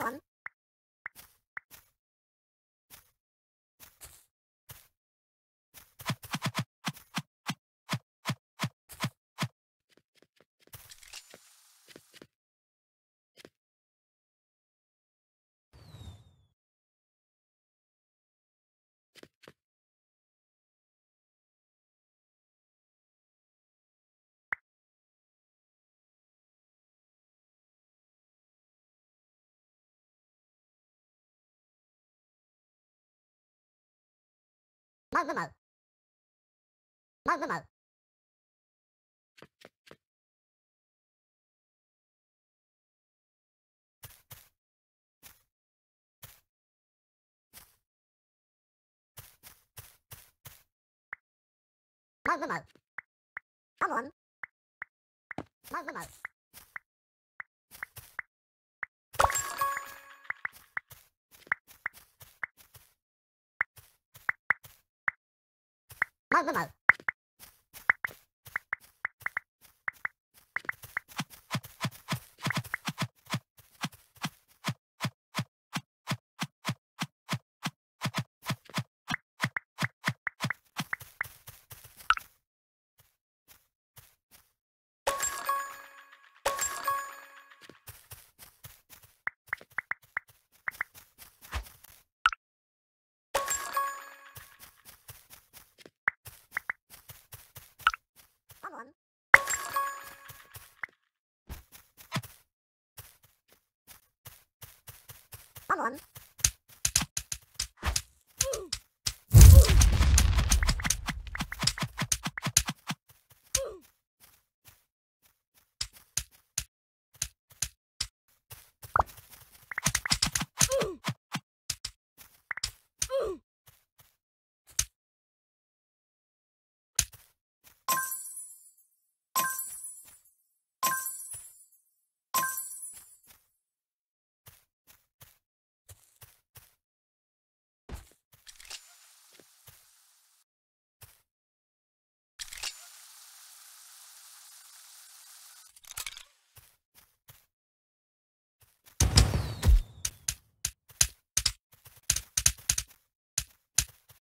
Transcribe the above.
one. マグマウマグマウマグマウカモンマグマウ Mau, mau, mau. Bum